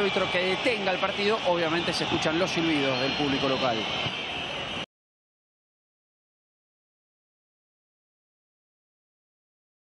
árbitro que detenga el partido, obviamente se escuchan los silbidos del público local.